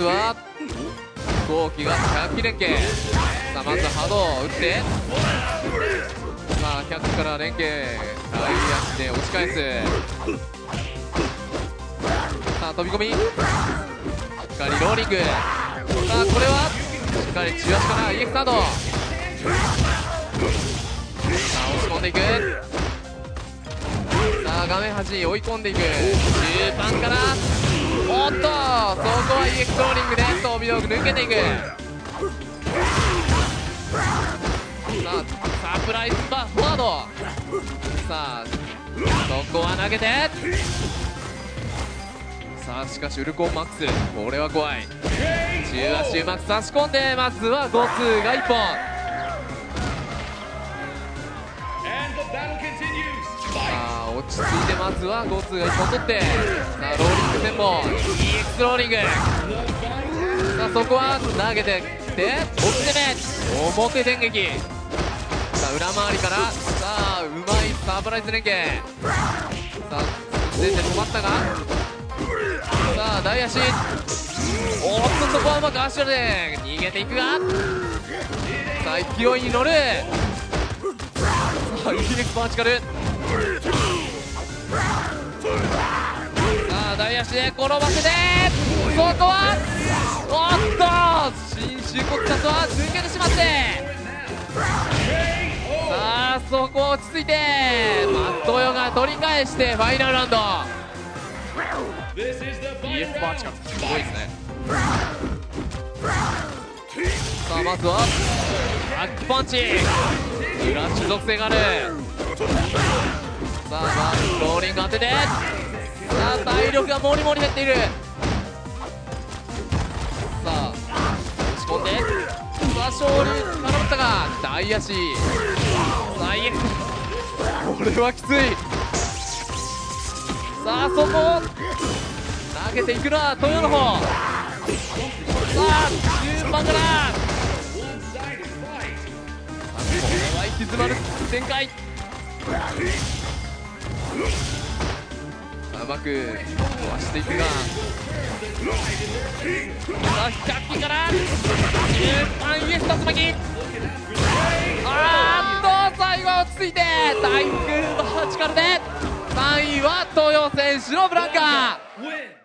ずは飛行機が100連携さあまず波動を打ってさあ100から連携大足で押し返すさあ飛び込みしっかりローリングさあこれはしっかり中足から EX サードさあ押し込んでいくさあ画面端に追い込んでいく。は EX ローリングで装備道具抜けていく。さあサプライズバーフォワードさあそこは投げて。さあしかしウルコンマックス。これは怖い。中足うまく差し込んでまずは5通が1本。あ落ち着いてまずはゴツーが1本取ってさあローリング戦法 EX ローリング。さあそこは投げてきて奥攻め表電撃。さあ裏回りからさあうまいサプライズ連携。さあ全然止まったが。さあ大足。おっとそこはうまく足で逃げていくが。さあ勢いに乗る。さあ EX バーチカル。足で転ばせて。そこはおっと新種骨折は抜けてしまって。さあそこ落ち着いて。マットヨが取り返してファイナルラウンド。final バーチカ.ル。すごいですね。さあまずはバックパンチ。裏種属性がある。さあまあローリング当てて。さあ体力がもりもり減っている。さあ押し込んで。さあ勝利絡まったが大足さあ EX これはきつい。さあそこ。投げていくな豊の方。さあ中盤からあこれは行き詰まる。展開。まく壊していくがさあ100機から。13イエス竜巻あーっと最後落ち着いて。対空の力で3位は東洋選手のブランカー。